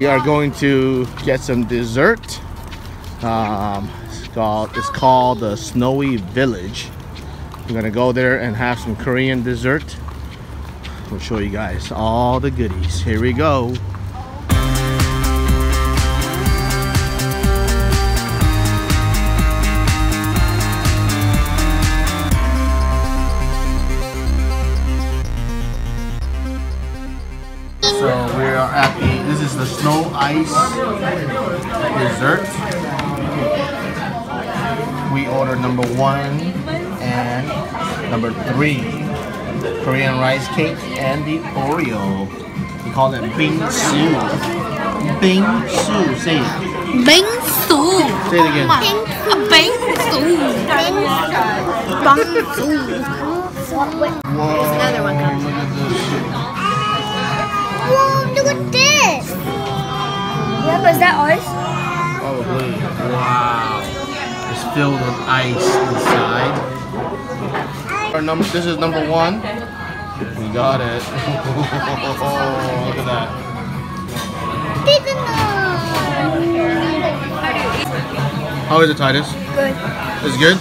We are going to get some dessert. Um, it's called it's called the Snowy Village. We're gonna go there and have some Korean dessert. We'll show you guys all the goodies. Here we go. The, this is the snow ice dessert. We ordered number one and number three. Korean rice cake and the Oreo. We call it bing su. bingsu. Bingsu, say it. Bingsu. Say it again. Bingsu. Bingsu. Whoa, another one coming. look at this. Whoa, look at this. Yeah, but is that ours? Probably. Wow. It's filled with ice inside. Our number, this is number one. We got it. Oh, look at that. How is it, Titus? Good. It's good?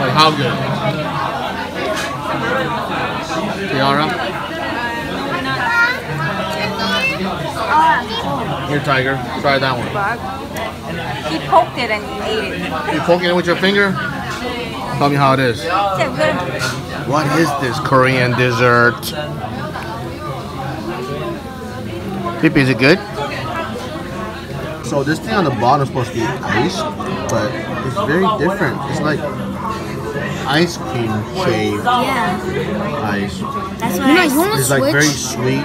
Like how good? Tiara? Here, Tiger. Try that one. He poked it and he ate it. You poking it with your finger? Tell me how it is. What is this Korean dessert? Pippi, is it good? So this thing on the bottom is supposed to be ice, but it's very different. It's like ice cream shaved Yeah. ice. That's You know, you It's like very switch? sweet,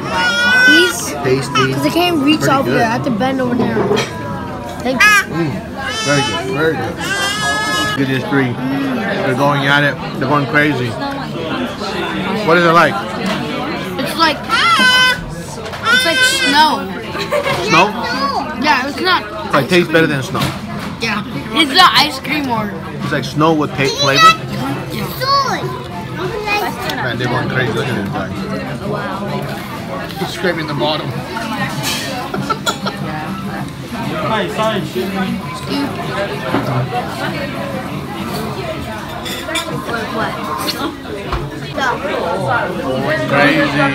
Please? tasty. Because I can't reach Pretty over good. there. I have to bend over there. Thank you. Mm, very good, very good. Look at these three. They're going at it. They're going crazy. What is it like? It's like, it's like snow. Snow? Yeah, it's not. It like tastes better than snow. Yeah. It's not ice cream or. It's like snow with ta- flavor. Soy. Man, they're going crazy. Look at this guy. He's scraping the bottom. Going crazy.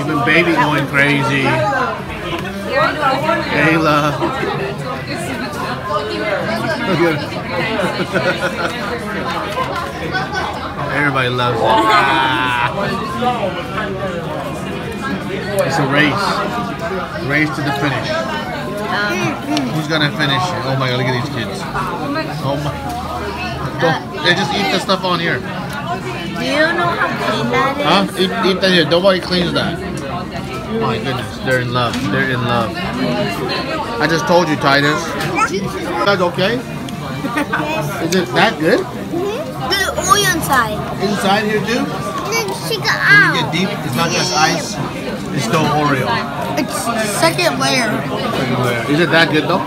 Even baby going crazy. Kayla. Look at Everybody loves it. Ah. It's a race. Race to the finish. Who's gonna finish it? Oh my god, look at these kids. Oh my. Don't- they just eat the stuff on here. Do you know how clean that is? Huh? Eat, eat that here. Nobody cleans that. Oh My goodness, they're in love. They're in love. I just told you, Titus. That's okay? Is it that good? The oil inside. Inside here too? Then she got When you get deep, it's not just ice. It's still Oreo. It's second layer. Is it that good though?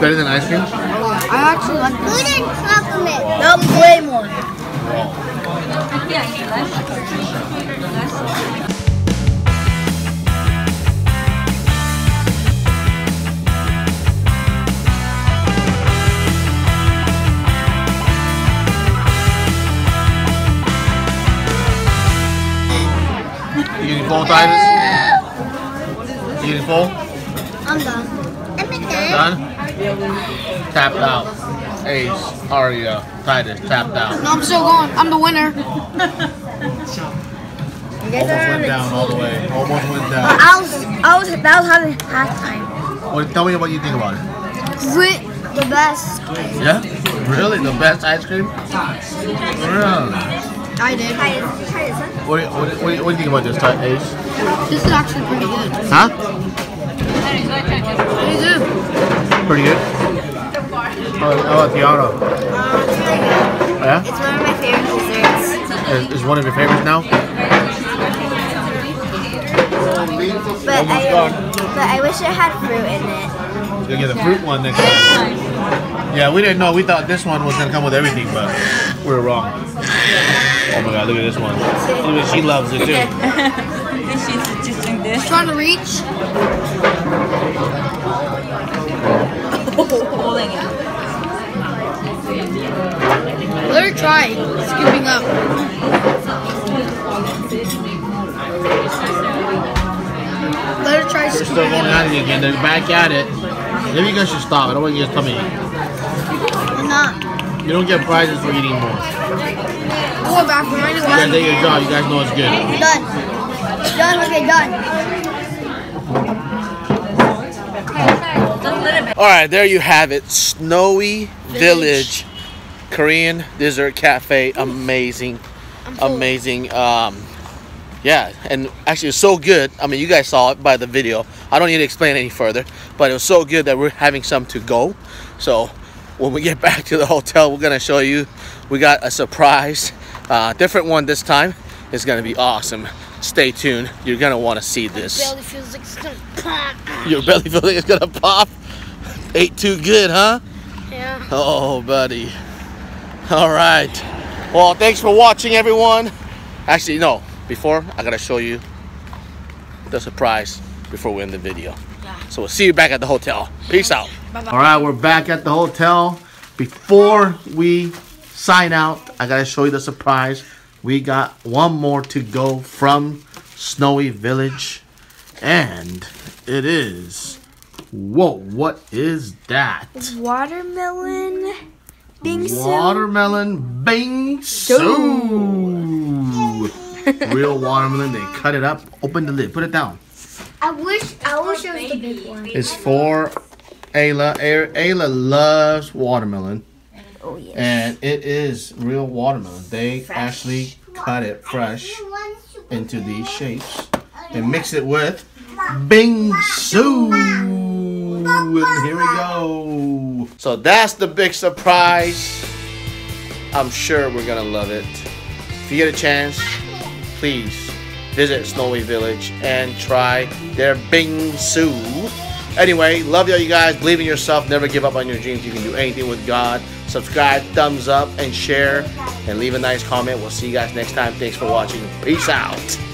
Better than ice cream? I actually like Who this. did chocolate? No, way more. Yeah, less. less. You getting full, You getting full? I'm done. I'm done. Done? Tapped out. Ace, Aria, Titus, tapped out. No, I'm still going. I'm the winner. Almost went down all the way. Almost went down. I was, I was, that was having halftime. Well, tell me what you think about it. Great. The best. Yeah? Really? The best ice cream? Really? I did. What, do you- what, do you- what, you- what do you think about this, Ti- Ace? This is actually pretty good. Huh? Pretty good. Pretty good? How about, how about Tiara? Yeah? It's one of my favorite desserts. Is, is one of your favorites now? But I, but I wish it had fruit in it. You'll get the fruit one next time. Yeah, we didn't know. We thought this one was gonna come with everything, but we were wrong. Oh my god, look at this one. Look at she loves it too. She's just doing this. this. Trying to reach. Holding it. Let her try scooping up. Let her try They're still going up. at it again. They're back at it. Maybe you guys should stop. I don't want you guys coming. We're not. You don't get prizes for eating more. Go back. We're not You guys did your job. You guys know it's good. Done. Done. Okay, done. Just a little bit. All right, there you have it. Snowy Village, Korean Dessert Cafe. Amazing, amazing. Um, yeah, and actually, it's so good. I mean, you guys saw it by the video. I don't need to explain any further, but it was so good that we're having some to go. So when we get back to the hotel, we're gonna show you. We got a surprise, uh, different one this time. It's gonna be awesome. Stay tuned. You're gonna want to see this. Belly feels like it's gonna pop. Your belly feels like it's gonna pop. Ate too good, huh? Yeah. Oh, buddy. All right. Well, thanks for watching, everyone. Actually, no. Before, I gotta show you the surprise before we end the video. Yeah. So we'll see you back at the hotel. Peace out. Bye -bye. All right, we're back at the hotel. Before we sign out, I gotta show you the surprise. We got one more to go from Snowy Village, and it is. Whoa! What is that? Watermelon bingsu. Watermelon bingsu. Real watermelon. They cut it up. Open the lid. Put it down. I wish. I wish it was the big one. It's for Ayla. Ay- Ayla loves watermelon, Oh yeah. and it is real watermelon. They actually cut it fresh into these shapes and mix it with bingsu. And here we go. So that's the big surprise. I'm sure we're gonna love it. If you get a chance, please visit Snowy Village and try their bingsu. Anyway, love y'all, you guys. Believe in yourself. Never give up on your dreams. You can do anything with God. Subscribe, thumbs up, and share. And leave a nice comment. We'll see you guys next time. Thanks for watching. Peace out.